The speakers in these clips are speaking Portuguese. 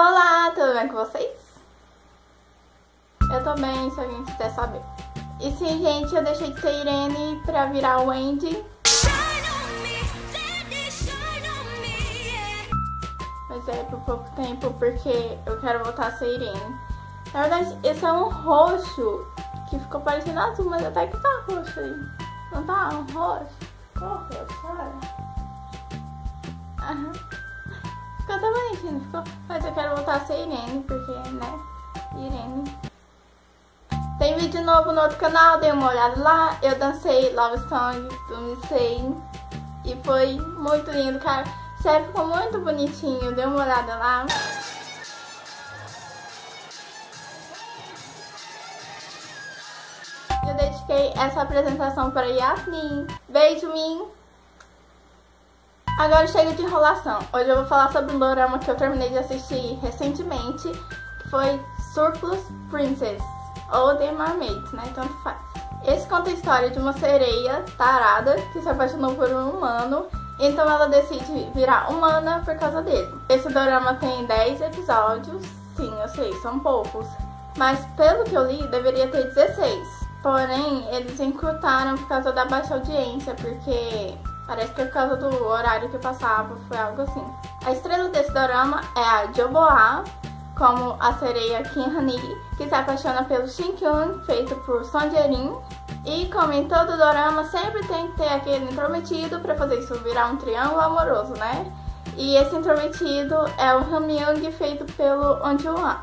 Olá, tudo bem com vocês? Eu tô bem, se alguém quiser saber. E sim, gente, eu deixei de ser Irene pra virar o Andy. Mas é por pouco tempo, porque eu quero voltar a ser Irene. Na verdade, esse é um roxo que ficou parecendo azul, mas até que tá roxo aí. Não tá um roxo? Ficou roxo, olha. Aham. Ficou até bonitinho, ficou. Mas eu quero voltar a ser Irene, porque, né? Irene. Tem vídeo novo no outro canal, dei uma olhada lá. Eu dancei Love Song do Missei. E foi muito lindo, cara. Sério, ficou muito bonitinho. Dei uma olhada lá. Eu dediquei essa apresentação para Yasmin. Beijo, Min! Agora chega de enrolação. Hoje eu vou falar sobre um dorama que eu terminei de assistir recentemente, que foi Surplus Princess, ou The Mermaid, né? Tanto faz. Esse conta a história de uma sereia tarada que se apaixonou por um humano, então ela decide virar humana por causa dele. Esse dorama tem 10 episódios, sim, eu sei, são poucos, mas pelo que eu li, deveria ter 16. Porém, eles encurtaram por causa da baixa audiência, porque Parece que é por causa do horário que passava, foi algo assim. A estrela desse dorama é a Joboa, como a sereia Kim Hani, que se apaixona pelo Shin Kyun, feito por Son Jae-rin. E como em todo dorama, sempre tem que ter aquele intrometido para fazer isso virar um triângulo amoroso, né? E esse intrometido é o Hamyung, feito pelo On Jun-hwan.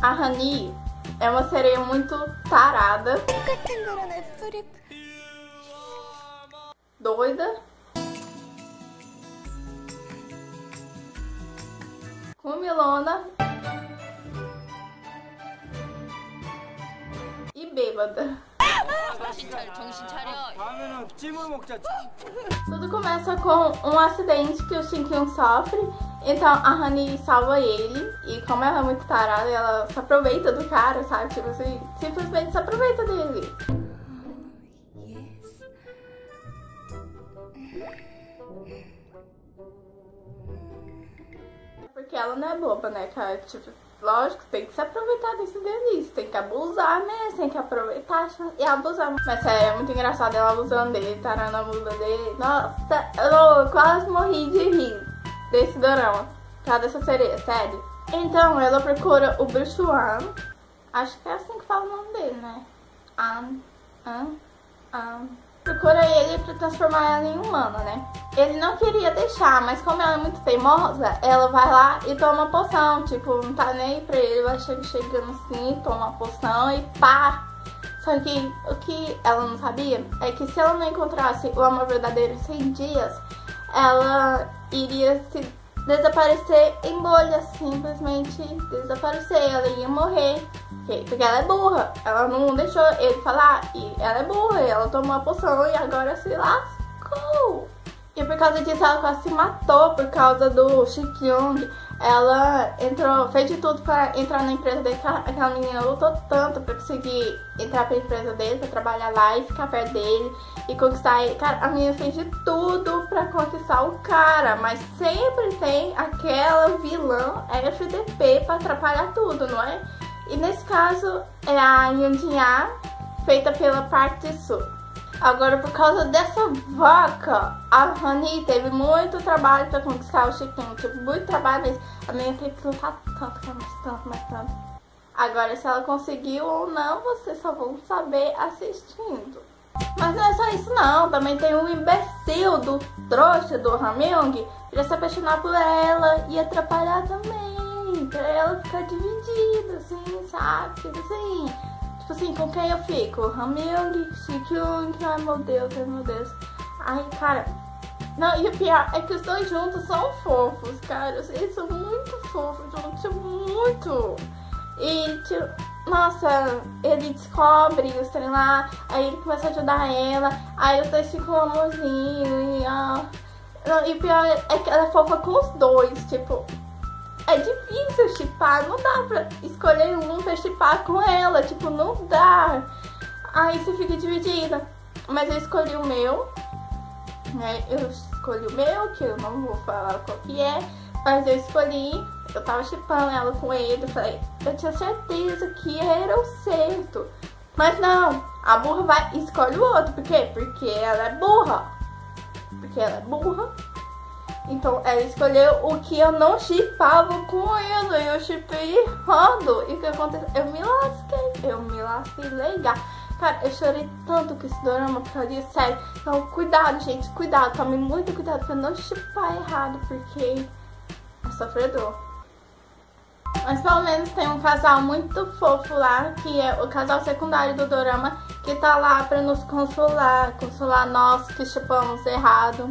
A Hani é uma sereia muito tarada. Doida, comilona e bêbada. Tudo começa com um acidente que o Shin Kyung sofre, então a Honey salva ele, e como ela é muito tarada, ela se aproveita do cara, sabe? Tipo assim, simplesmente se aproveita dele. Porque ela não é boba, né, cara? Tipo, lógico, tem que se aproveitar desse delícia. Tem que abusar mesmo, tem que aproveitar e abusar. Mas é muito engraçado ela abusando dele, tarando a bunda dele. Nossa, eu quase morri de rir desse dorama. Causa dessa sereia, sério. Então, ela procura o bruxo An. Acho que é assim que fala o nome dele, né? An, An, An procura ele para transformar ela em humana, né? Ele não queria deixar, mas como ela é muito teimosa, ela vai lá e toma poção. Tipo, não tá nem pra ele, vai chegando assim, toma poção e pá! Só que o que ela não sabia é que se ela não encontrasse o amor verdadeiro em 100 dias, ela iria se desaparecer em bolha, simplesmente desaparecer, ela ia morrer. Porque ela é burra, ela não deixou ele falar e ela é burra, ela tomou a poção e agora se lascou. E por causa disso ela quase se matou por causa do Shikyung. Ela entrou, fez de tudo para entrar na empresa dele. Aquela menina lutou tanto para conseguir entrar pra empresa dele, para trabalhar lá e ficar perto dele e conquistar ele. Cara, a menina fez de tudo para conquistar o cara, mas sempre tem aquela vilã FDP para atrapalhar tudo, não é? E nesse caso é a Yandinha, feita pela parte sul. Agora, por causa dessa vaca, a Rani teve muito trabalho para conquistar o Chiquinho. Teve muito trabalho, mas a teve que lutar tanto, mais tanto, mais tanto. Agora, se ela conseguiu ou não, vocês só vão saber assistindo. Mas não é só isso não, também tem um imbecil do trouxa do Hamyung que já se apaixonar por ela e atrapalhar também, pra ela ficar dividida, assim, sabe? Tipo assim, Tipo assim, com quem eu fico? Hamyung, Shikyung, ai meu Deus, ai meu Deus. Ai, cara. Não, e o pior é que os dois juntos são fofos, cara. Eles são muito fofos juntos, muito. E, tipo, nossa, ele descobre os trem lá, aí ele começa a ajudar ela, aí os dois ficam amorzinho, e ó. Não, e o pior é que ela é fofa com os dois, tipo, é difícil chipar, não dá pra escolher um pra chipar com ela, tipo, não dá. Aí você fica dividida. Mas eu escolhi o meu, né? Eu escolhi o meu, que eu não vou falar qual que é, mas eu escolhi. eu tava chipando ela com ele. Eu falei, eu tinha certeza que era o certo. Mas não, a burra vai escolhe o outro. Por quê? Porque ela é burra. Porque ela é burra. Então ela escolheu o que eu não chipava com ele. Eu chipei errado. E o que aconteceu? Eu me lasquei. Eu me lasquei legal. Cara, eu chorei tanto com esse dorama por causa disso, sério. Então, cuidado, gente, cuidado. Tome muito cuidado pra não chipar errado, porque é sofredor. Mas pelo menos tem um casal muito fofo lá, que é o casal secundário do Dorama, que tá lá pra nos consolar, consolar nós que chupamos errado.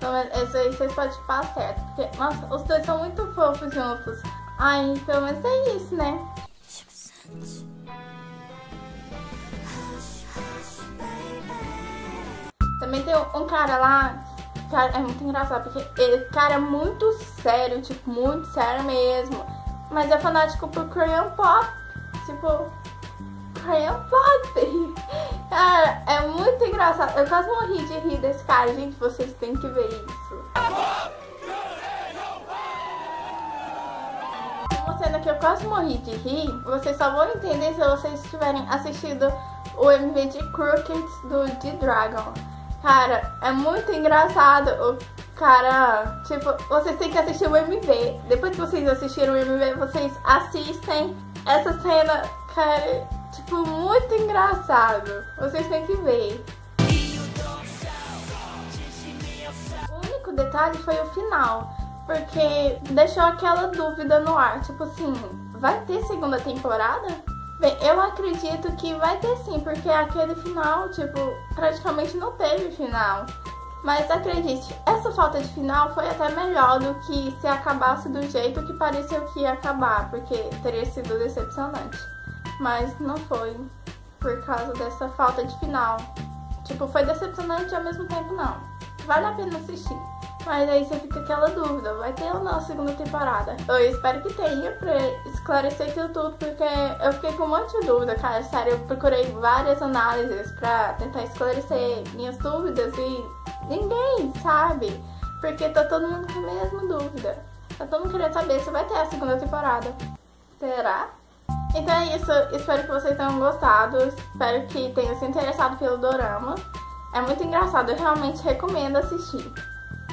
Pelo menos esse aí vocês podem chupar certo. Porque, nossa, os dois são muito fofos juntos. Ai, pelo menos é isso, né? Também tem um cara lá, cara, é muito engraçado, porque ele, cara, é muito sério, tipo, muito sério mesmo mas é fanático por Korean Pop. Tipo, Korean Pop. Cara, é muito engraçado. Eu quase morri de rir desse cara. Gente, vocês têm que ver isso. Uma cena que eu quase morri de rir, vocês só vão entender se vocês tiverem assistido o MV de Crooked do D-Dragon. Cara, é muito engraçado o cara. Tipo, vocês têm que assistir o MV. Depois que vocês assistirem o MV, vocês assistem essa cena, cara. Tipo, muito engraçado. Vocês têm que ver. O único detalhe foi o final. Porque deixou aquela dúvida no ar. Tipo assim, vai ter segunda temporada? Bem, eu acredito que vai ter sim, porque aquele final, tipo, praticamente não teve final. Mas acredite, essa falta de final foi até melhor do que se acabasse do jeito que pareceu que ia acabar, porque teria sido decepcionante. Mas não foi, por causa dessa falta de final. Tipo, foi decepcionante e ao mesmo tempo não. Vale a pena assistir. Mas aí você fica aquela dúvida, vai ter ou não a segunda temporada? Eu espero que tenha pra esclarecer aquilo tudo, porque eu fiquei com um monte de dúvida, cara. Sério, eu procurei várias análises pra tentar esclarecer minhas dúvidas e ninguém sabe. Porque tá todo mundo com a mesma dúvida. Tá todo mundo querendo saber se vai ter a segunda temporada. Será? Então é isso, espero que vocês tenham gostado, espero que tenham se interessado pelo dorama. É muito engraçado, eu realmente recomendo assistir.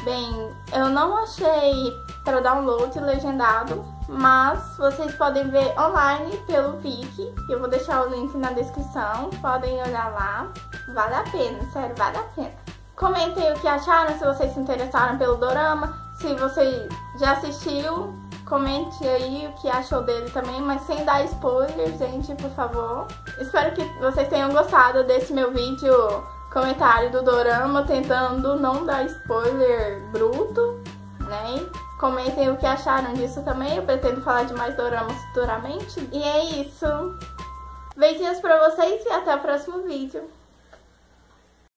Bem, eu não achei para download legendado, mas vocês podem ver online pelo Viki. Eu vou deixar o link na descrição, podem olhar lá. Vale a pena, sério, vale a pena. Comentem o que acharam, se vocês se interessaram pelo dorama, se você já assistiu, comente aí o que achou dele também, mas sem dar spoiler, gente, por favor. Espero que vocês tenham gostado desse meu vídeo comentário do Dorama, tentando não dar spoiler bruto, né? Comentem o que acharam disso também, eu pretendo falar de mais doramas futuramente. E é isso. Beijinhos pra vocês e até o próximo vídeo.